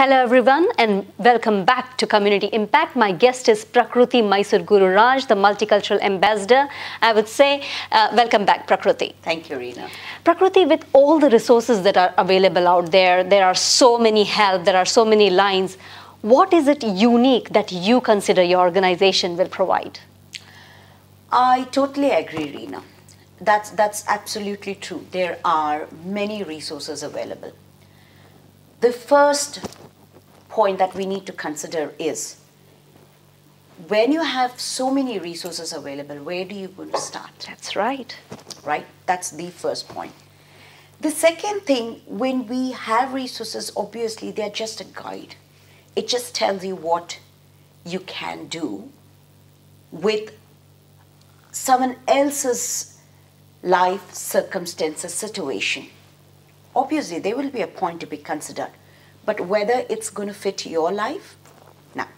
Hello everyone and welcome back to Community Impact. My guest is Prakruthi Mysore Guru Raj, the multicultural ambassador. I would say uh, welcome back Prakruthi. Thank you, Reena. Prakruthi, with all the resources that are available out there, there are so many help, there are so many lines. What is it unique that you consider your organization will provide? I totally agree, Reena. That's, that's absolutely true. There are many resources available. The first point that we need to consider is when you have so many resources available, where do you going to start? That's right. Right? That's the first point. The second thing, when we have resources, obviously they're just a guide. It just tells you what you can do with someone else's life circumstances situation. Obviously, there will be a point to be considered, but whether it's going to fit your life, now.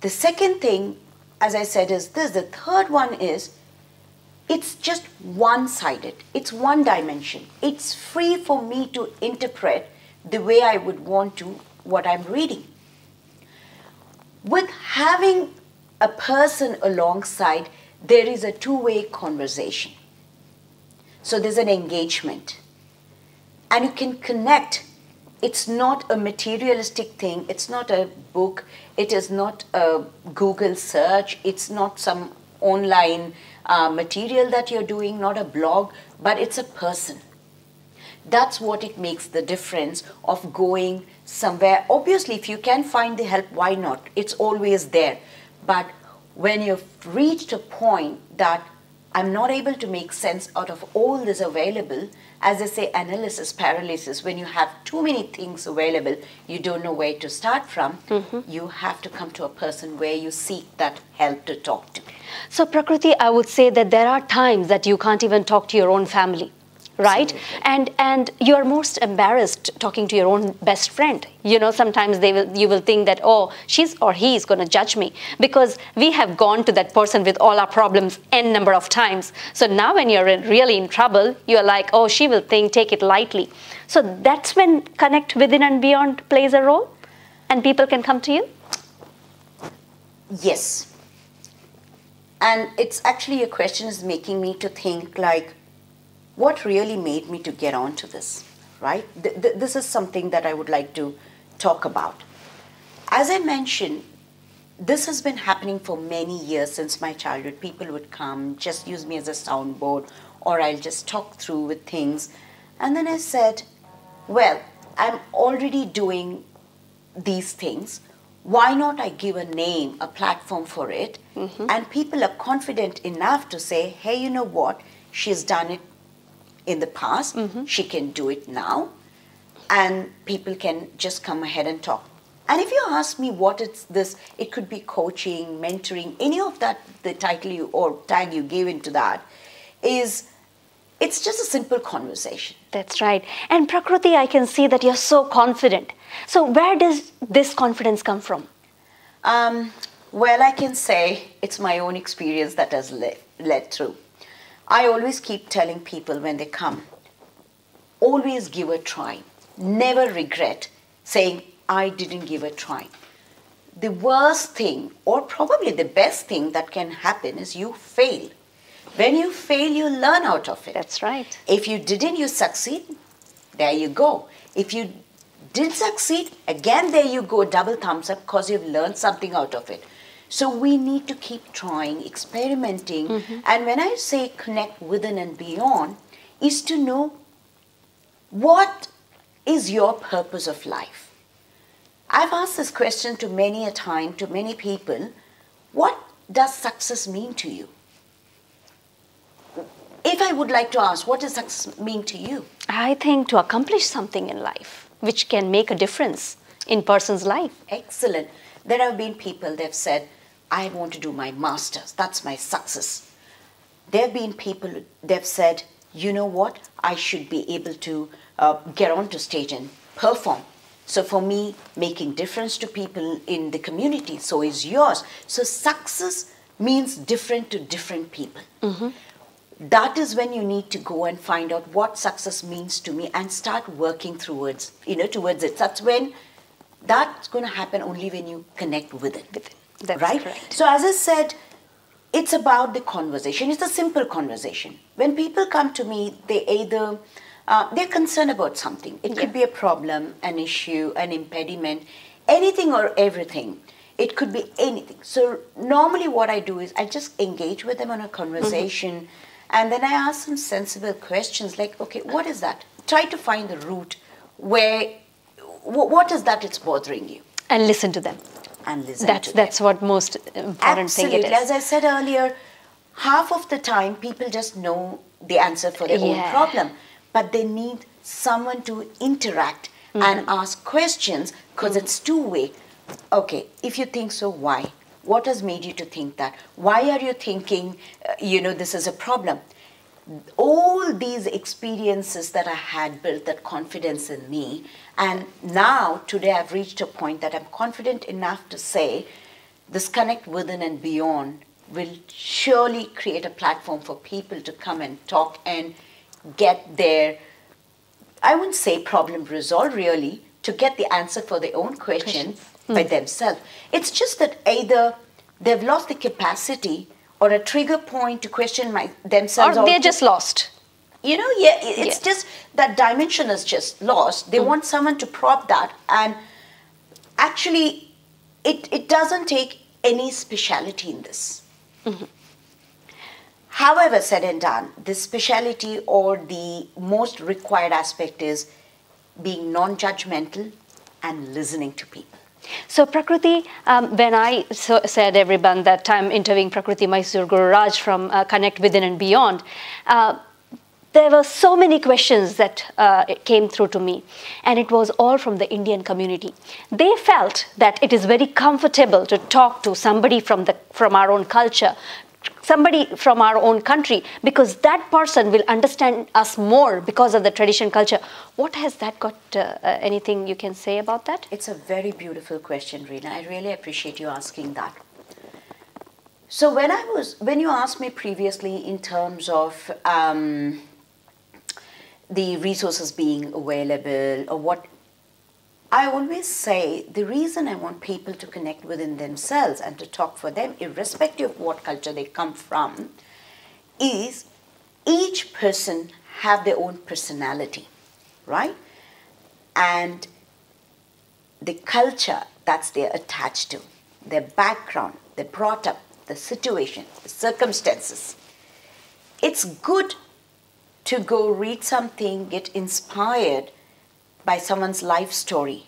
The second thing, as I said, is this. The third one is it's just one sided, it's one dimension. It's free for me to interpret the way I would want to what I'm reading. With having a person alongside, there is a two way conversation. So there's an engagement. And you can connect. It's not a materialistic thing, it's not a book, it is not a Google search, it's not some online uh, material that you're doing, not a blog, but it's a person. That's what it makes the difference of going somewhere. Obviously, if you can find the help, why not? It's always there. But when you've reached a point that I'm not able to make sense out of all this available, as I say, analysis paralysis, when you have too many things available, you don't know where to start from, mm-hmm. you have to come to a person where you seek that help to talk to. So, Prakriti, I would say that there are times that you can't even talk to your own family right? Absolutely. and and you are most embarrassed talking to your own best friend. You know sometimes they will you will think that oh she's or he is going to judge me because we have gone to that person with all our problems n number of times. So now when you're in, really in trouble you're like oh she will think take it lightly. So that's when connect within and beyond plays a role and people can come to you? Yes. And it's actually a question is making me to think like what really made me to get onto this, right? Th- th- this is something that I would like to talk about. As I mentioned, this has been happening for many years since my childhood. People would come, just use me as a soundboard, or I'll just talk through with things. And then I said, well, I'm already doing these things. Why not I give a name, a platform for it? Mm-hmm. And people are confident enough to say, hey, you know what? She's done it in the past. Mm-hmm. She can do it now. And people can just come ahead and talk. And if you ask me what it's this, it could be coaching, mentoring, any of that, the title you or tag you gave into that is it's just a simple conversation. That's right. And Prakruthi, I can see that you're so confident. So where does this confidence come from? Um, well, I can say it's my own experience that has led, led through. I always keep telling people when they come, always give a try. Never regret saying, I didn't give a try. The worst thing, or probably the best thing that can happen, is you fail. When you fail, you learn out of it. That's right. If you didn't, you succeed. There you go. If you did succeed, again, there you go, double thumbs up because you've learned something out of it. So we need to keep trying, experimenting. Mm-hmm. And when I say connect within and beyond, is to know what is your purpose of life. I've asked this question to many a time to many people. What does success mean to you? If I would like to ask, what does success mean to you? I think to accomplish something in life which can make a difference in person's life. Excellent. There have been people they've said, I want to do my master's. That's my success. There have been people, they've said, you know what? I should be able to uh, get onto stage and perform. So for me, making difference to people in the community, so is yours. So success means different to different people. Mm-hmm. That is when you need to go and find out what success means to me and start working towards, you know, towards it. That's when That's going to happen only when you connect with it. With it. That's right? correct. So, as I said, it's about the conversation. It's a simple conversation. When people come to me, they either uh, they're concerned about something. It could be a problem, an issue, an impediment, anything or everything. It could be anything. So normally, what I do is I just engage with them on a conversation, and then I ask some sensible questions like, "Okay, what is that?" Try to find the root where wh- what is that it's bothering you, And listen to them. and listen That's to them. that's what most important Absolutely. thing it is. As I said earlier, half of the time people just know the answer for their own problem, but they need someone to interact Mm-hmm. and ask questions because it's two way. Okay, if you think so, why? What has made you to think that? Why are you thinking, uh, you know, this is a problem? All these experiences that I had built that confidence in me. And now, today, I've reached a point that I'm confident enough to say this Connect Within and Beyond will surely create a platform for people to come and talk and get their, I wouldn't say problem resolved really, to get the answer for their own question by hmm. themselves. It's just that either they've lost the capacity or a trigger point to question my, themselves Or they're just lost. you know yeah it's Yeah. just that dimension is just lost. They mm. want someone to prop that and actually it, it doesn't take any speciality in this. Mm-hmm. However said and done the speciality or the most required aspect is being non-judgmental and listening to people So Prakriti, um, when I so said everyone that I'm interviewing Prakriti Mysore Guru Raj from uh, Connect Within and Beyond, uh, there were so many questions that uh, came through to me, and it was all from the Indian community. They felt that it is very comfortable to talk to somebody from the from our own culture, somebody from our own country, because that person will understand us more because of the tradition culture. What has that got? Uh, uh, anything you can say about that? It's a very beautiful question, Reena. I really appreciate you asking that. So when I was, when you asked me previously in terms of um, the resources being available or what, I always say the reason I want people to connect within themselves and to talk for them, irrespective of what culture they come from, is each person have their own personality, right? And the culture that's they're attached to, their background, they're brought up, the situation, the circumstances. It's good to go read something, get inspired by someone's life story,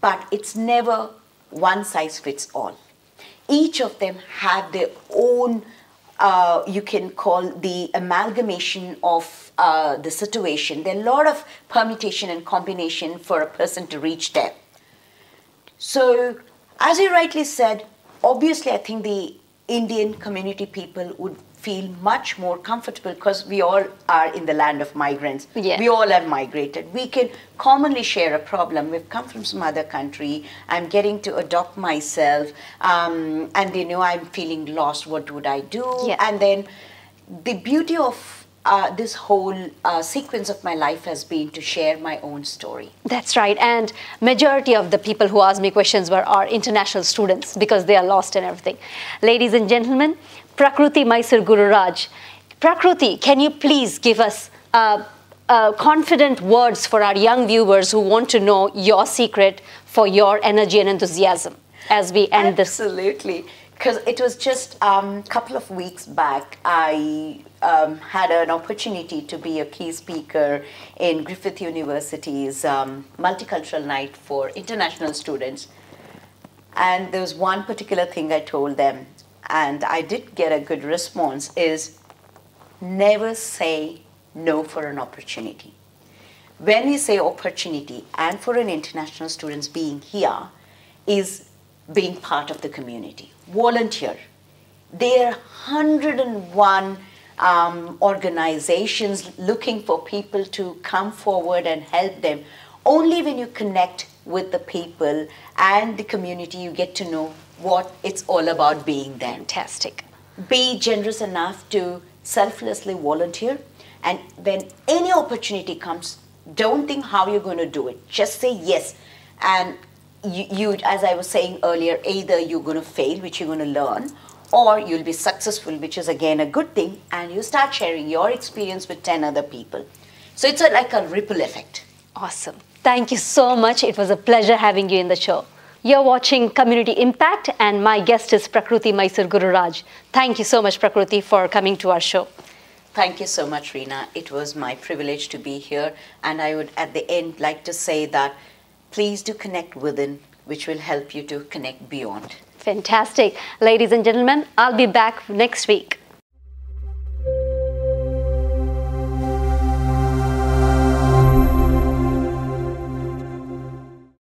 but it's never one size fits all. Each of them have their own, uh, you can call the amalgamation of uh, the situation. There are a lot of permutation and combination for a person to reach there. So, as you rightly said, obviously, I think the Indian community people would feel much more comfortable because we all are in the land of migrants. Yeah. We all have migrated. We can commonly share a problem. We've come from some other country. I'm getting to adopt myself, um, and you know I'm feeling lost. What would I do? Yeah. And then the beauty of uh, this whole uh, sequence of my life has been to share my own story. That's right. And majority of the people who asked me questions were our international students because they are lost in everything. Ladies and gentlemen, Prakruthi Mysore Guru Raj. Prakruthi, can you please give us uh, uh, confident words for our young viewers who want to know your secret for your energy and enthusiasm as we end this? Absolutely. Because it was just a um, couple of weeks back, I um, had an opportunity to be a key speaker in Griffith University's um, multicultural night for international students. And there was one particular thing I told them, and I did get a good response, is never say no for an opportunity. When we say opportunity, and for an international students being here, is being part of the community. Volunteer. There are 101 um, organizations looking for people to come forward and help them. Only when you connect with the people and the community, you get to know what it's all about being there Fantastic. be generous enough to selflessly volunteer and when any opportunity comes don't think how you're going to do it just say yes and you, you, as I was saying earlier, either you're going to fail, which you're going to learn, or you'll be successful, which is again a good thing, and you start sharing your experience with 10 other people. So it's a, like a ripple effect. Awesome. Thank you so much. It was a pleasure having you in the show. You're watching Community Impact, and my guest is Prakruthi Mysore Gururaj. Thank you so much, Prakruthi, for coming to our show. Thank you so much, Reena. It was my privilege to be here, and I would at the end like to say that please do connect within, which will help you to connect beyond. Fantastic. Ladies and gentlemen, I'll be back next week.